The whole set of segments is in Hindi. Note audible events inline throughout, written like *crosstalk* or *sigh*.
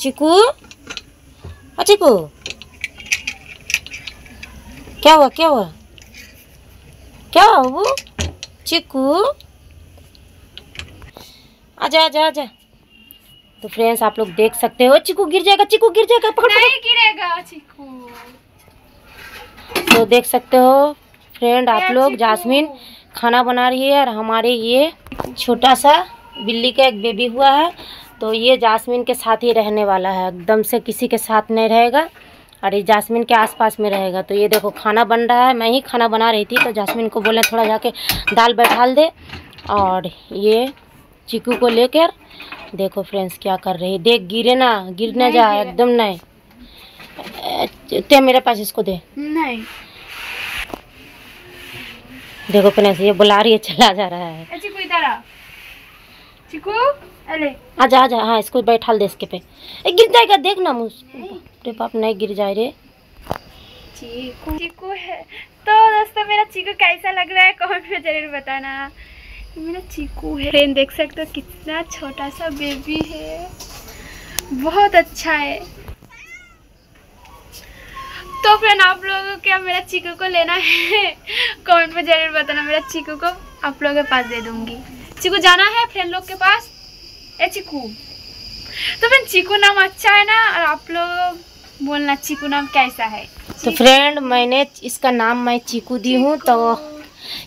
चिकू हाँ चिकू क्या हुआ क्या हुआ क्या हुआ वो चिकू आजा आजा आजा तो फ्रेंड्स आप लोग देख सकते हो। चिकू गिर जाएगा चिकू गिर जाएगा। पकड़ पकड़। नहीं गिरेगा चिकू तो देख सकते हो फ्रेंड आप लोग। जास्मिन खाना बना रही है और हमारे ये छोटा सा बिल्ली का एक बेबी हुआ है। तो ये जास्मिन के साथ ही रहने वाला है। एकदम से किसी के साथ नहीं रहेगा और ये जास्मिन के आसपास में रहेगा। तो ये देखो खाना बन रहा है। मैं ही खाना बना रही थी तो जास्मिन को बोले थोड़ा जाके दाल बैठाल दे और ये चीकू को लेकर देखो फ्रेंड्स क्या कर रही है। देख गिरे ना गिर ना जा एकदम नहीं। ते मेरे पास इसको दे। नहीं। देखो फ्रेंड्स ये बुला रही है चला जा रहा है। चिकू इधर चिकू? आजा आजा हाँ इसको बैठा दे इसके पे। ए, गिर जाएगा देख ना मुझ। बाप नहीं गिर जाए रे। चीकू चीकू है। तो दोस्तों मेरा चीकू कैसा लग रहा है? कमेंट में ज़रूर बताना। मेरा चीकू है। फ्रेंड देख सकते हो कितना छोटा सा बेबी है। बहुत अच्छा है। तो फ्रेंड आप लोगों को क्या मेरा चीकू को लेना है? कमेंट में ज़रूर बताना। मेरा चीकू को आप लोगों के पास दे दूँगी। चीकू जाना है फ्रेंड लोग के पास? ए चीकू। तो फ्रेंड चीकू नाम अच्छा है ना और आप लोग बोलना चीकू नाम कैसा है? तो फ्रेंड मैंने इसका नाम मैं चीकू दी हूँ तो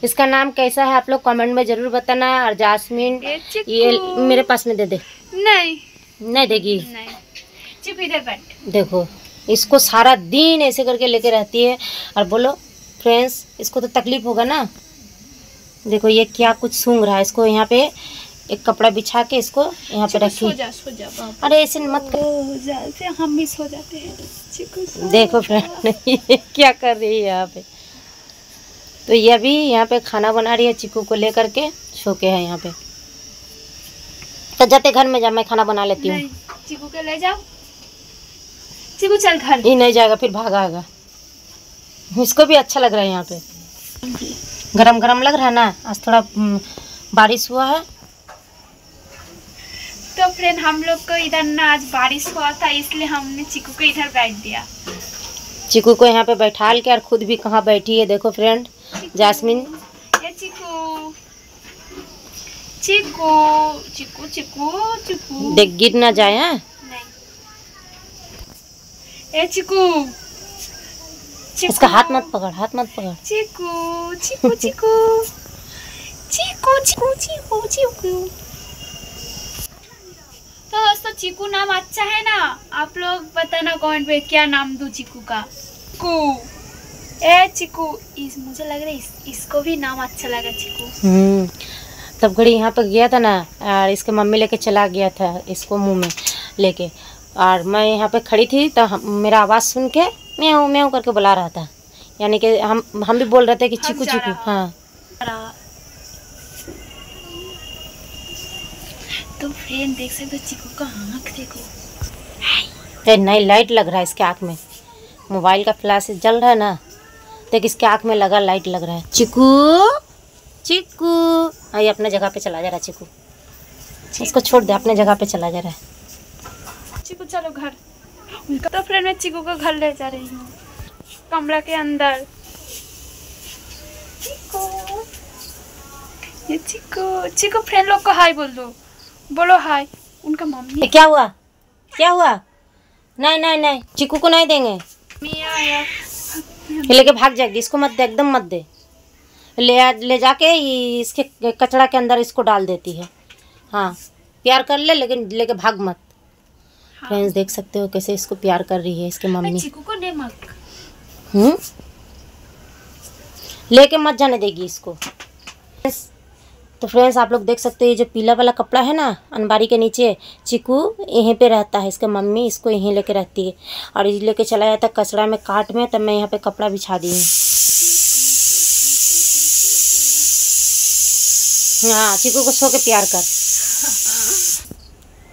इसका नाम कैसा है आप लोग कमेंट में ज़रूर बताना और जास्मिन ये मेरे पास में दे दे। नहीं। नहीं देगी। नहीं। चिकू इधर बैठ। देखो इसको सारा दिन ऐसे करके लेके रहती है और बोलो फ्रेंड्स इसको तो तकलीफ़ होगा ना। देखो ये क्या कुछ सूंघ रहा है इसको यहाँ पे एक कपड़ा बिछा के इसको यहाँ पे रखी। जा सो जा बाबा अरे ऐसे मत कर। हम भी सो जाते हैं। *laughs* देखो फ्रेंड ये क्या कर रही है यहाँ पे? तो ये अभी यहाँ पे खाना बना रही है चिकू को लेकर के सो के है यहाँ पे। तो जाते घर में जा मैं खाना बना लेती हूँ। नहीं चिकू के ले जाओ। चिकू चल घर। ये नहीं जाएगा फिर भागाएगा इसको भी अच्छा लग रहा है यहाँ पे। गरम गरम लग रहा है ना? आज थोड़ा हम्म, बारिश हुआ है। तो फ्रेंड हम लोग को इधर ना आज बारिश हुआ था इसलिए हमने चिकू को इधर बैठ दिया। चिकू को यहाँ पे बैठाल के और खुद भी कहाँ बैठी है देखो फ्रेंड जास्मिन ये चिकू। चिकू चिकू चिकू चिकू। देख गिर ना जाए हैं? नहीं। ए चिकू। चिकू इसका हाथ मत पकड़ हाथ मत पकड़। चिकू चिकू चिकू। चिकू चिकू चिकू चिकू। तो दोस्तों चीकू नाम अच्छा है ना? आप लोग बताना कमेंट पे क्या नाम दूँ चीकू का? चिकू। ए चिकू इस मुझे लग रहा है इस, इसको भी नाम अच्छा लगा चिकू। हम्म तब घड़ी यहाँ पे गया था ना और इसके मम्मी लेके चला गया था इसको मुँह में लेके। और मैं यहाँ पे खड़ी थी तो मेरा आवाज़ सुन के मैं मैं करके बुला रहा था। यानी कि हम हम भी बोल रहे थे कि चिकू चिकू हाँ। तो फ्रेंड देख सकते हो चिकू का आँख देखो। ए नई लाइट लग रहा है इसके आँख में। मोबाइल का फ्लैश जल रहा है ना। देख इसके आँख में लगा लाइट लग रहा है। चिकू चिकू। हाँ ये अपने जगह पे चला जा रहा है चिकू। इसको छोड़ दे अपने जगह पे चला जा रहा है। चिकू चलो घर। तो फ्रेंड मैं चिकू को घर ले जा रही हूँ। कमरा के अंदर। चिकू ये चिकू। चिकू फ्रेंड लोग को हाय बोल दो। बोलो हाय उनका मम्मी क्या हुआ? क्या हुआ? नहीं नहीं नहीं चिकू को नहीं देंगे। ये लेके भाग जाएगी इसको मत दे एकदम मत दे। ले ले जाके इसके कचड़ा के अंदर इसको डाल देती है। हाँ प्यार कर ले लेकिन लेके भाग मत। हाँ। फ्रेंड्स देख सकते हो कैसे इसको प्यार कर रही है इसके मम्मी। चिकू को नमक हम्म? लेके मत जाने देगी इसको। तो फ्रेंड्स आप लोग देख सकते हो ये जो पीला वाला कपड़ा है ना अनबारी के नीचे चिकू यहीं पे रहता है इसके मम्मी इसको यहीं लेके रहती है। और ये लेके चला जाता है कचड़ा में काट में तब मैं यहाँ पे कपड़ा बिछा दी हूँ। हाँ चिकू को सो के प्यार कर।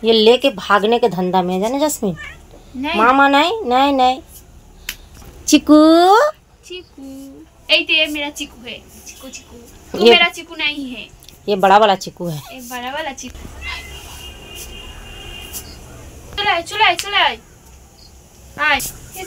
ये लेके भागने के धंधा में है जाने जस्मीन। मामा नहीं नहीं नहीं। चिकू। चिकू। मेरा चिकू है। चिकू चिकू। तू मेरा चिकू नहीं है। ये बड़ा वाला चिकू है। बड़ा वाला ये